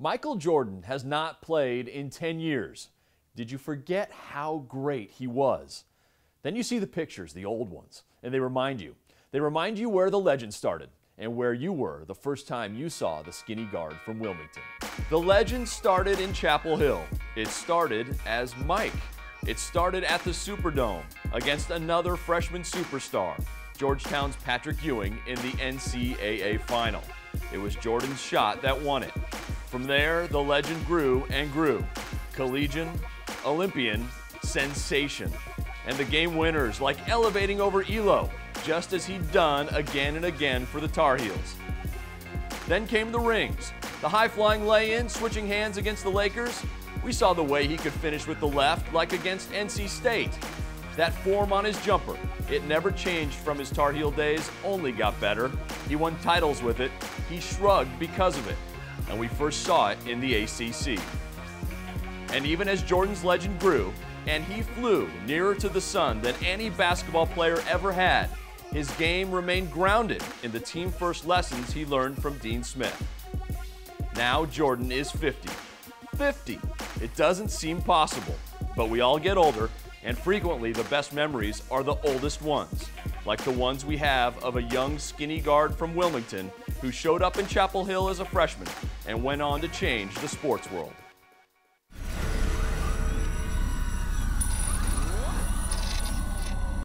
Michael Jordan has not played in 10 years. Did you forget how great he was? Then you see the pictures, the old ones, and they remind you. They remind you where the legend started and where you were the first time you saw the skinny guard from Wilmington. The legend started in Chapel Hill. It started as Mike. It started at the Superdome against another freshman superstar, Georgetown's Patrick Ewing, in the NCAA final. It was Jordan's shot that won it. From there, the legend grew and grew. Collegian, Olympian, sensation. And the game winners like elevating over Ehlo, just as he'd done again and again for the Tar Heels. Then came the rings. The high flying lay in, switching hands against the Lakers. We saw the way he could finish with the left, like against NC State. That form on his jumper, it never changed from his Tar Heel days, only got better. He won titles with it. He shrugged because of it and we first saw it in the ACC. And even as Jordan's legend grew, and he flew nearer to the sun than any basketball player ever had, his game remained grounded in the team first lessons he learned from Dean Smith. Now Jordan is 50. 50! It doesn't seem possible, but we all get older, and frequently the best memories are the oldest ones, like the ones we have of a young skinny guard from Wilmington who showed up in Chapel Hill as a freshman and went on to change the sports world.